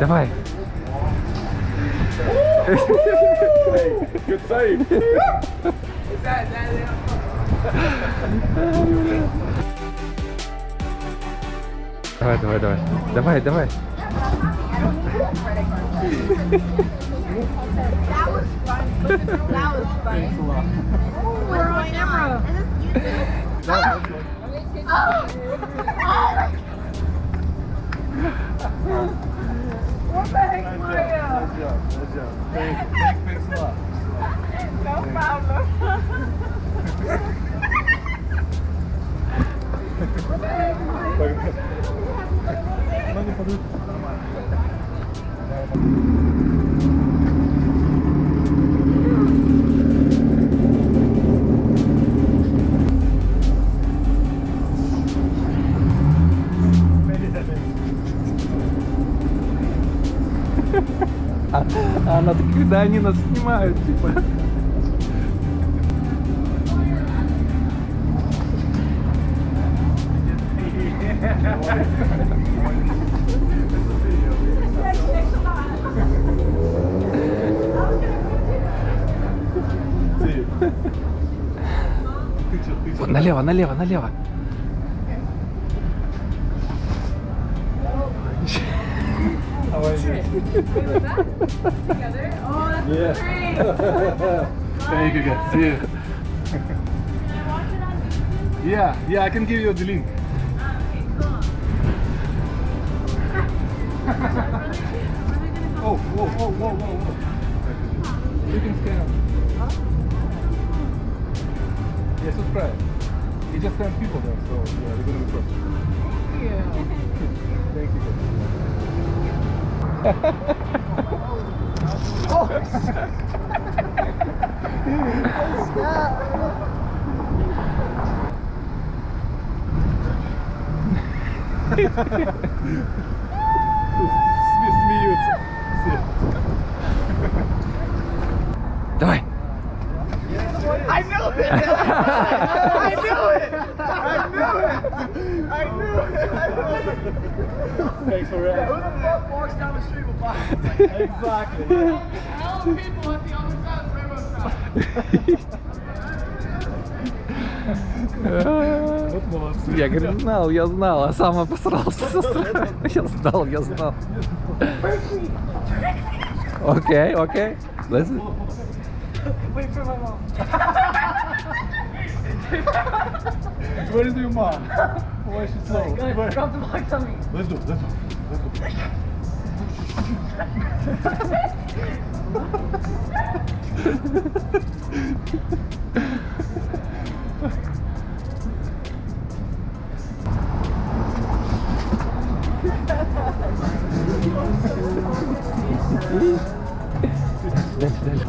Давай. Good save. Давай, давай, давай. Давай, давай. That was fun. That was fun. We're on camera. What the heck, Mario? Job. Nice job. Nice job. Thanks, thanks. Thanks a lot. No problem. Так, когда они нас снимают, типа. Налево, налево, налево. How are you? Together? Oh, that's yeah. great. Thank you guys. See you. Yeah, yeah, I can give you the link. Ah, oh, whoa, whoa, whoa, whoa, whoa. You can scan. Huh? Yeah, subscribe. You just 10 people there, so yeah, you're gonna be close. Thank you. Thank you. Смеются. Все. Давай. I knew it! I knew it! I knew it! I knew it! Thanks for that. Who the fuck walks down the street with boxes? Exactly. Yeah. Hell people at the other side of the railroad track. Вот молодцы. Я говорю, знал, я знал, а сам обосрался со страха. Я знал, я знал. Окей, окей. Let's... Wait for my mom. Where is your mom? Why is she slow? Good, Where- drop the box on me. Let's do it. Let's do it. Let's do it. Дальше, дальше.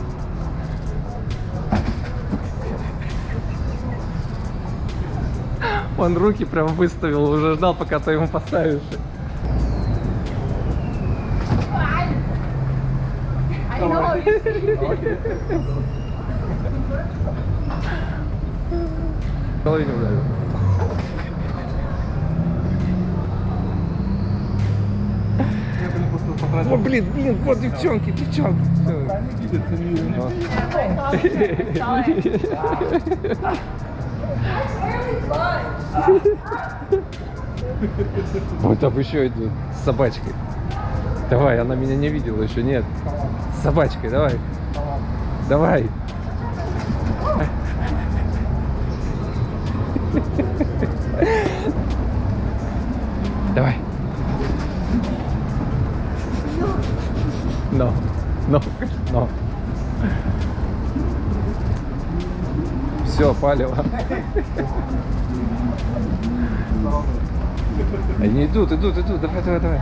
Он руки прям выставил, уже ждал, пока ты ему поставишь. Know. Половину потратил. О, блин, блин, вот девчонки, девчонки. Вот там еще идут с собачкой. Давай, она меня не видела еще, нет. С собачкой, давай. Давай. Давай. No. No. No. Все, палево. Они идут, идут, идут. Давай, давай, давай.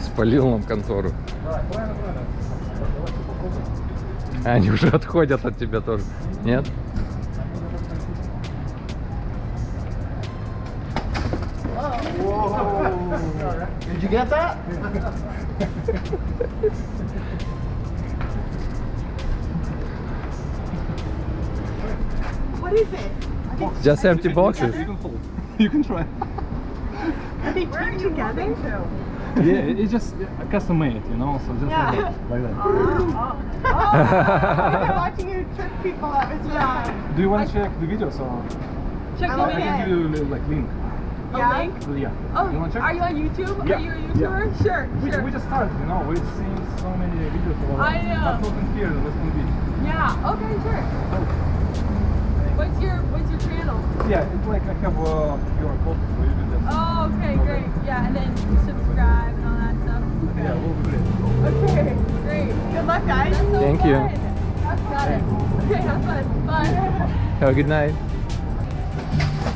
Спалил нам контору. Они уже отходят от тебя тоже. Нет? Whoa. Did you get that? What is it? Just empty boxes. You can hold. You can try. Are they two together? Yeah, it's just custom made, you know, so just Yeah. like, like that. Oh, oh, oh. I'm watching you trick people up. It's yeah. Do you want to check the videos or Check I can give video. you li- like link? Yeah. link? Oh, yeah. Oh, you want to check? are you on YouTube? Yeah. Are you a Yeah. YouTuber? Sure, We, sure. we just started, you know, we've seen so many videos about I know. But nothing here in West Palm Beach. yeah. Okay, sure. Oh. What's your What's your channel? Yeah, it's like I have a QR code, so you can just. Oh, okay, Okay. great. Yeah, and then subscribe and all that stuff. Yeah, will be great. Okay, great. Good luck, guys. That's so Thank you. fun. Got it. Okay, have fun. Bye. Have a good night.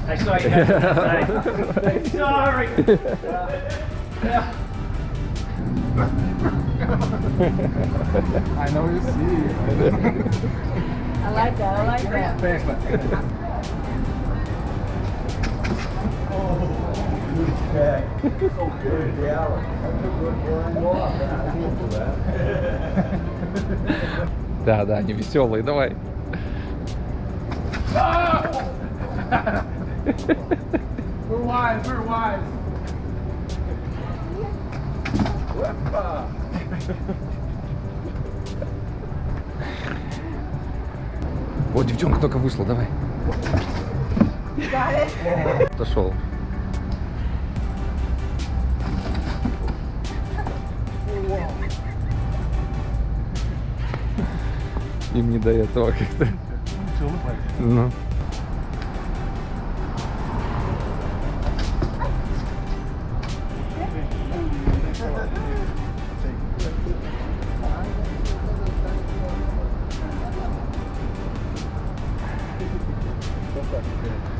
I saw you guys. Sorry. I know you see. I like that. I like that. Thanks, man. Yeah. So good, yeah. That. Да, да, они веселые, давай. We're wise, we're wise. Вот девчонка только вышла, давай. Отошел. Им не до этого как-то. Ну. Yeah.